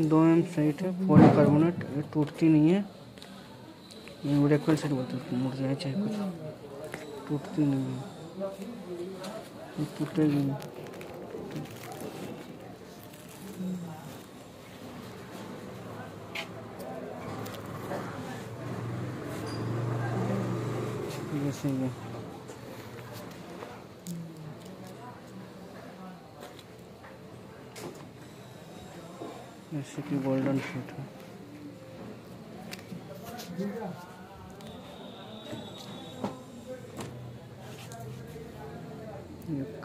दो एम साइट है पॉलीकार्बोनेट ये टूटती नहीं है। ये रेक्वल सेट बोलते हैं, मुड़ जाए चाहे कुछ। टूटती नहीं है। टूटेगी नहीं। जैसे ये जैसे कि गोल्डन शीट है।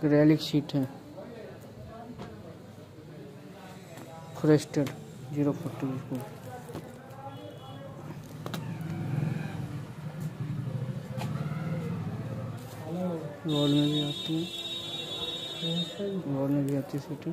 क्रैलिक शीट है। क्रेस्टेड ज़ीरो फोर्टी इसको वॉल में भी आती है। वॉल में भी आती है सीटें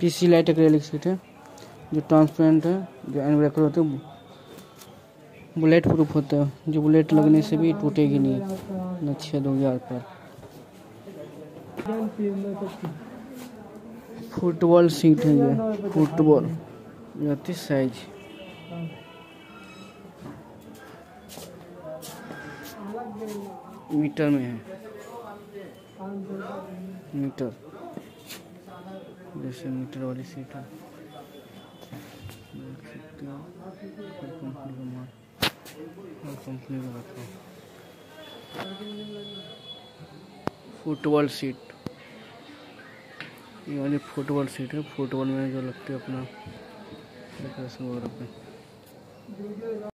पीसी लाइट एक्रेलिक सीट है, जो ट्रांसपेरेंट है, जो एनब्रेकर होते हैं बुलेट प्रूफ होता है। जो बुलेट लगने से भी टूटेगी नहीं न छेद हो गया पर। फुटबॉल सीट है ये फुटबॉल ये साइज़ मीटर में है। मीटर। जैसे मीटर वाली सीट है। देख सकते हो। कंपनी का माल हर कंपनी का रखा। फुटबॉल सीट ये वाली फुटबॉल सीट है। फुटबॉल में जो लगते है अपना। वगैरह पे।